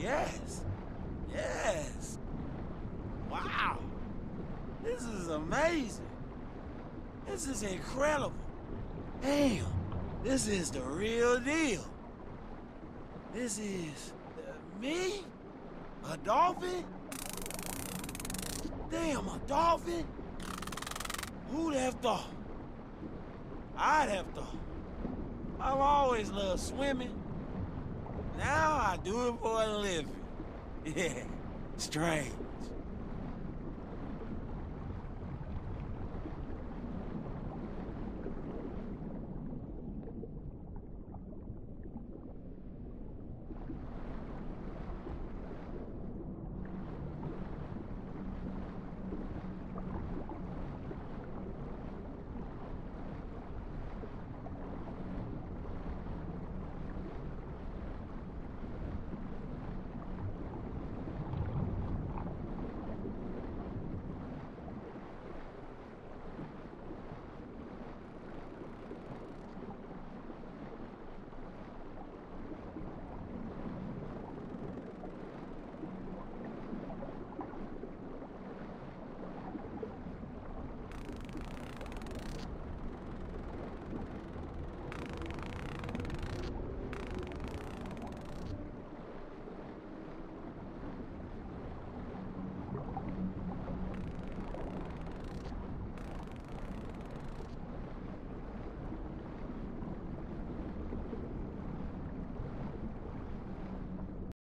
Yes. Yes. Wow. This is amazing. This is incredible. Damn. This is the real deal. This is uh, me? A dolphin? Damn, a dolphin? Who'd have thought? I'd have thought. I've always loved swimming. Now I do it for a living. Yeah, strange.